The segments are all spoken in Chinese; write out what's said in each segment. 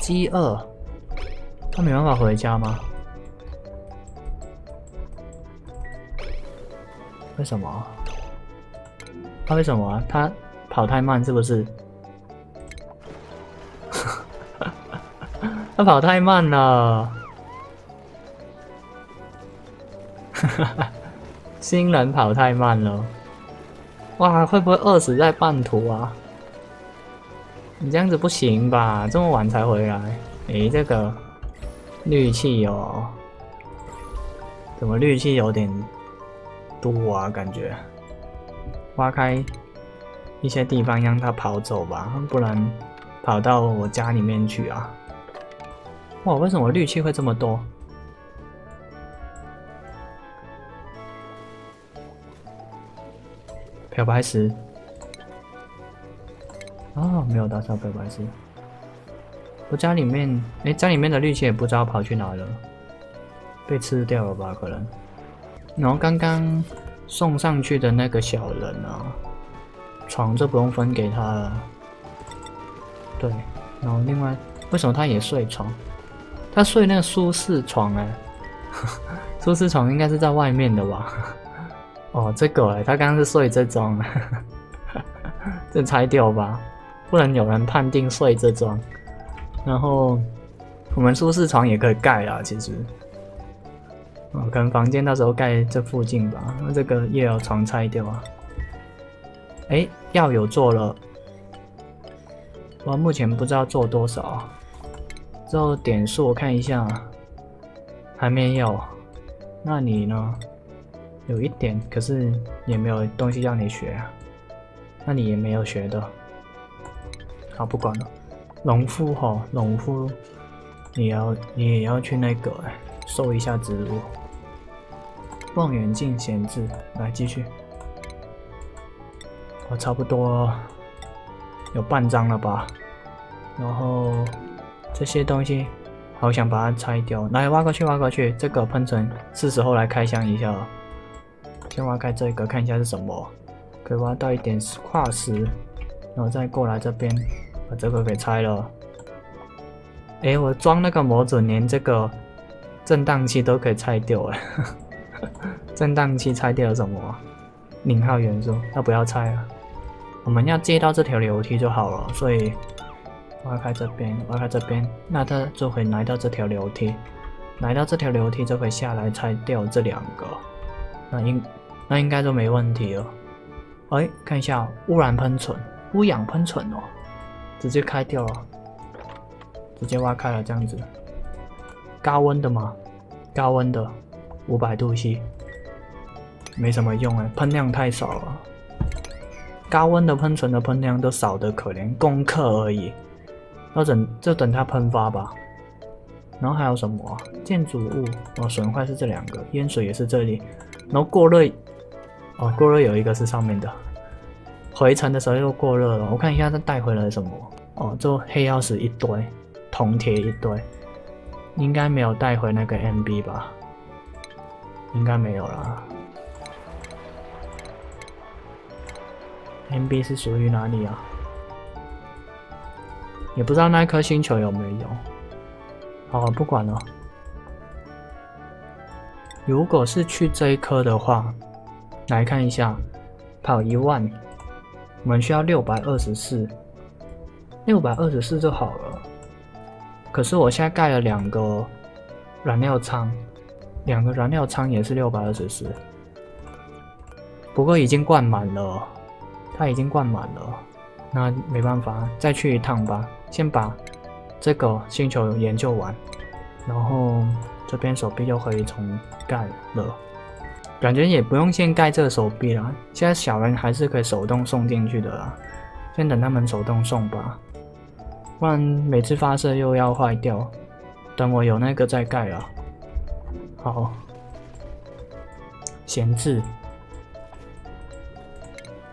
饥饿，他没办法回家吗？为什么？他为什么？他跑太慢是不是？他跑太慢了。新人跑太慢了。哇，会不会饿死在半途啊？你这样子不行吧？这么晚才回来？诶，这个氯气哦，怎么氯气有点多啊？感觉挖开一些地方让它跑走吧，不然跑到我家里面去啊！哇，为什么氯气会这么多？漂白石。哦，没有打扫没关系。我家里面，哎，家里面的绿气也不知道跑去哪了，被吃掉了吧？可能。然后刚刚送上去的那个小人啊，床就不用分给他了。对，然后另外，为什么他也睡床？他睡那个舒适床哎，舒适床应该是在外面的吧？哦，这个哎，他刚刚是睡这张，这拆掉吧。不能有人判定睡这桩，然后我们舒适床也可以盖啊，其实，哦，可能房间到时候盖这附近吧。那这个也要床拆掉啊。哎，药有做了，我目前不知道做多少，之后点数我看一下，还没有。那你呢？有一点，可是也没有东西让你学啊。那你也没有学的。好，不管了。农夫哈，农夫，你要你也要去那个收一下植物。望远镜闲置，来继续。我差不多有半张了吧？然后这些东西，好想把它拆掉。来，挖过去，挖过去。这个喷泉是时候来开箱一下了。先挖开这个，看一下是什么。可以挖到一点化石。然后再过来这边，把这个给拆了。哎，我装那个模组，连这个震荡器都可以拆掉哎！震荡器拆掉了什么？零号元素，那不要拆了。我们要接到这条楼梯就好了，所以挖开这边，挖开这边，那它就会来到这条楼梯，来到这条楼梯就会下来拆掉这两个，那应那应该就没问题了。哎，看一下污染喷泉。污氧喷泉哦，直接开掉了，直接挖开了这样子。高温的吗？高温的，五百度 C，没什么用哎，喷量太少了。高温的喷泉的喷量都少得可怜，攻克而已。要等就等它喷发吧。然后还有什么？建筑物哦，损坏是这两个，淹水也是这里。然后过热，哦，过热有一个是上面的。回程的时候又过热了，我看一下他带回来什么哦，就黑曜石一堆，铜铁一堆，应该没有带回那个 MB 吧？应该没有啦。MB 是属于哪里啊？也不知道那颗星球有没有。好，不管了。如果是去这一颗的话，来看一下，跑一万。我们需要六百二十四，六百二十四就好了。可是我现在盖了两个燃料仓，两个燃料仓也是六百二十四，不过已经灌满了，它已经灌满了，那没办法，再去一趟吧。先把这个星球研究完，然后这边手臂就可以重盖了。感觉也不用先盖这个手臂了，现在小人还是可以手动送进去的啦。先等他们手动送吧，不然每次发射又要坏掉。等我有那个再盖了。好，闲置，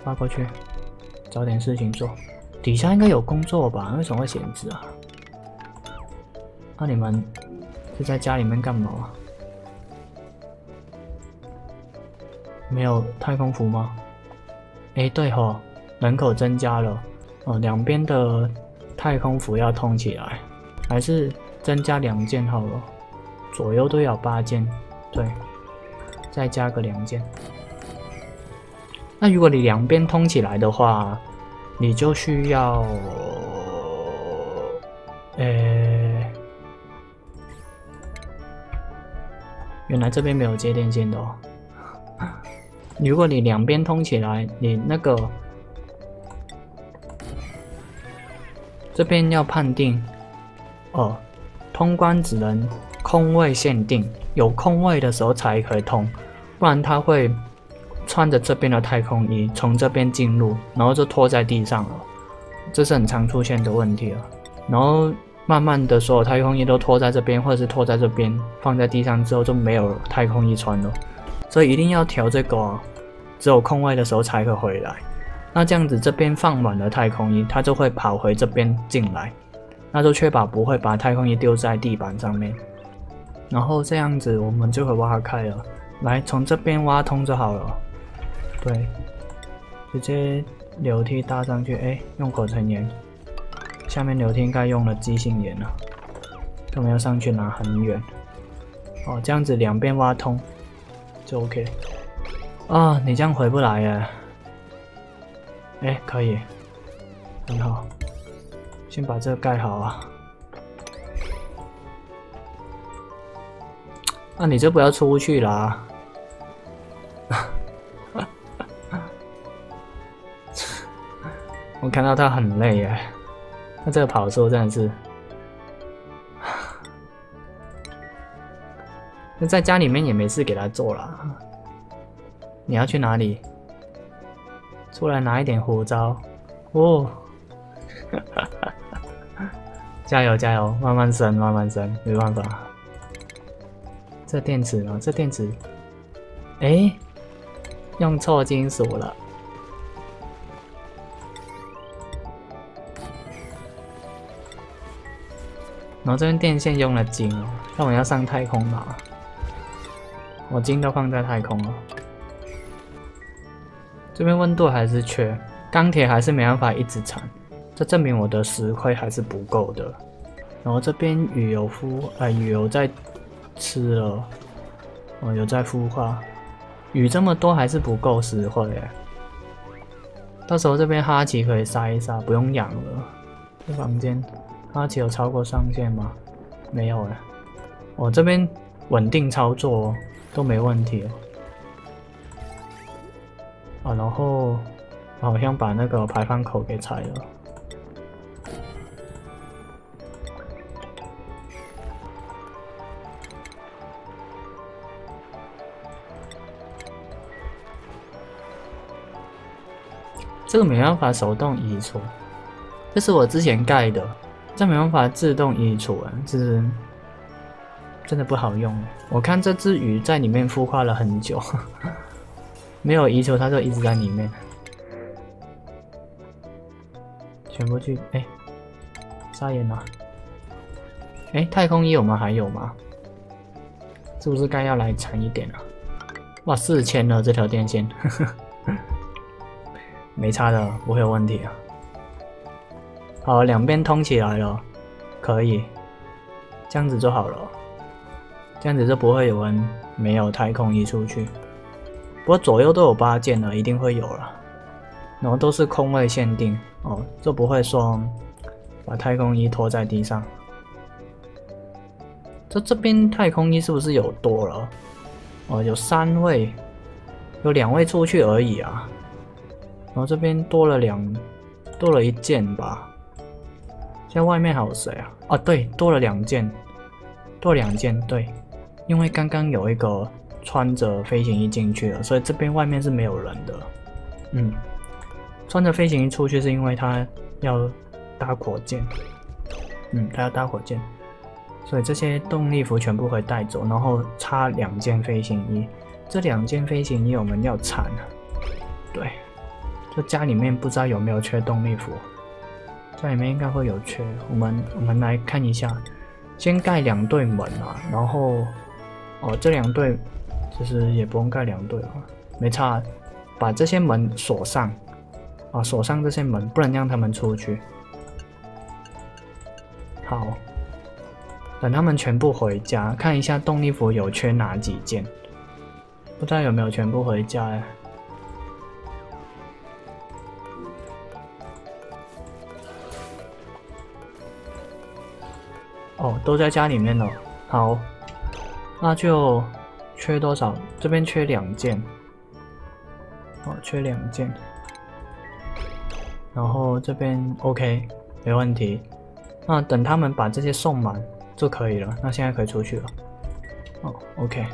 发过去，找点事情做。底下应该有工作吧？为什么会闲置啊？那你们是在家里面干嘛？没有太空服吗？哎，对吼，人口增加了，哦，两边的太空服要通起来，还是增加两件好了，左右都要八件，对，再加个两件。那如果你两边通起来的话，你就需要，呃，原来这边没有接电线的哦。如果你两边通起来，你那个这边要判定哦，通关只能空位限定，有空位的时候才可以通，不然它会穿着这边的太空衣从这边进入，然后就拖在地上了，这是很常出现的问题啊。然后慢慢的所有太空衣都拖在这边，或者是拖在这边放在地上之后就没有太空衣穿了，所以一定要调这个。只有空位的时候才可回来，那这样子这边放满了太空衣，它就会跑回这边进来，那就确保不会把太空衣丢在地板上面。然后这样子我们就会挖开了，来从这边挖通就好了。对，直接楼梯搭上去，哎，用口成岩，下面楼梯应该用了机性岩了，干嘛要上去拿很远？哦，这样子两边挖通就 OK。啊，你这样回不来耶！哎，可以，很好，先把这个盖好啊。那你就不要出去啦。我看到他很累耶，那这个跑速真的是……那在家里面也没事给他做了。你要去哪里？出来拿一点胡椒哦！加油加油，慢慢升慢慢升，没办法。这电池呢？这电池，哎，用错金属了。然后这边电线用了金哦，那我要上太空了。我金都放在太空了。这边温度还是缺，钢铁还是没办法一直产，这证明我的石灰还是不够的。然后这边鱼有孵，呃，鱼有在吃了，哦，有在孵化。鱼这么多还是不够石灰耶。到时候这边哈奇可以杀一杀，不用养了。这房间哈奇有超过上限吗？没有哎。我这边稳定操作哦都没问题。啊，然后好像把那个排放口给拆了。这个没办法手动移除，这是我之前盖的，这没办法自动移除啊，这是真的不好用。我看这只鱼在里面孵化了很久。没有移除，它就一直在里面。全部去，哎，沙眼呐，哎，太空衣我们还有吗？是不是该要来缠一点了？哇，四千了这条电线，没差的，不会有问题啊。好，两边通起来了，可以，这样子就好了，这样子就不会有人没有太空衣出去。不过左右都有八件了，一定会有了。然后都是空位限定哦，就不会说把太空衣拖在地上。这这边太空衣是不是有多了？哦，有三位，有两位出去而已啊。然后这边多了两，多了一件吧。现在外面还有谁啊？啊，对，多了两件，多两件，对，因为刚刚有一个。穿着飞行衣进去了，所以这边外面是没有人的。嗯，穿着飞行衣出去是因为他要搭火箭。嗯，他要搭火箭，所以这些动力服全部会带走，然后差两件飞行衣。这两件飞行衣我们要产。对，就家里面不知道有没有缺动力服，家里面应该会有缺。我们我们来看一下，先盖两对门啊，然后哦这两队。其实也不用盖两队啊，没差，把这些门锁上，啊，锁上这些门，不能让他们出去。好，等他们全部回家，看一下动力服有缺哪几件，不知道有没有全部回家哎。哦，都在家里面了。好，那就缺多少？这边缺两件。哦，缺两件。然后这边 OK，没问题。那等他们把这些送满就可以了。那现在可以出去了。哦，OK。